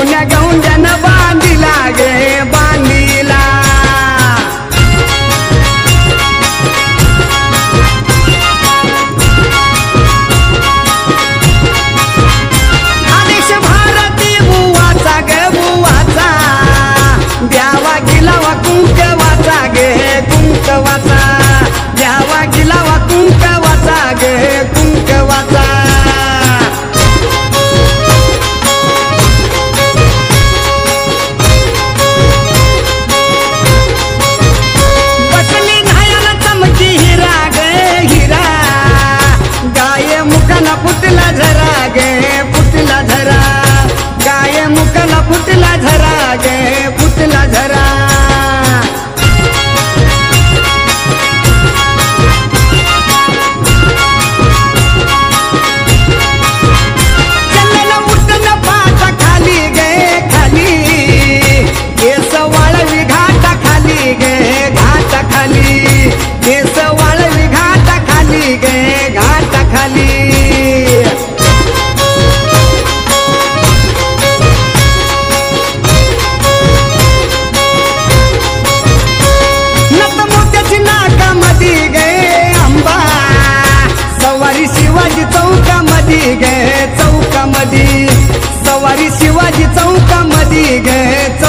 पुण्या घेऊन ज्यांना पुतला जरा गए गए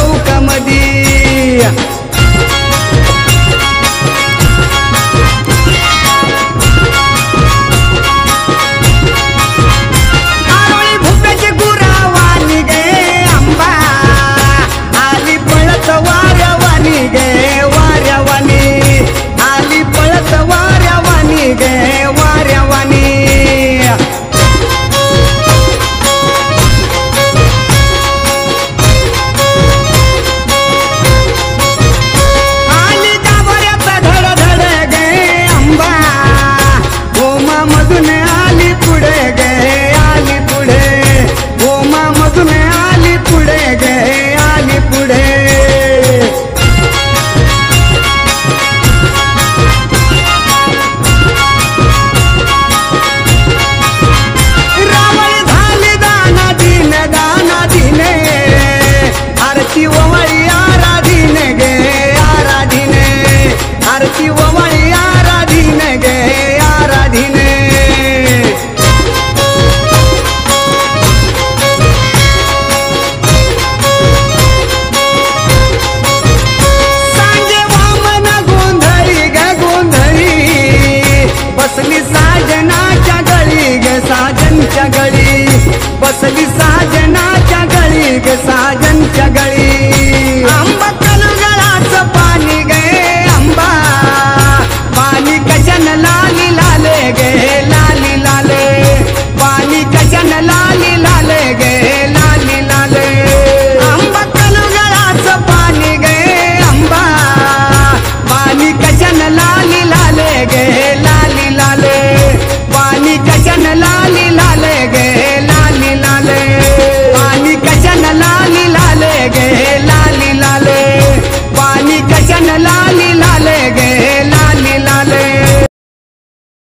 घेऊन आली पुढे